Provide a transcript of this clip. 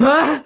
Ah!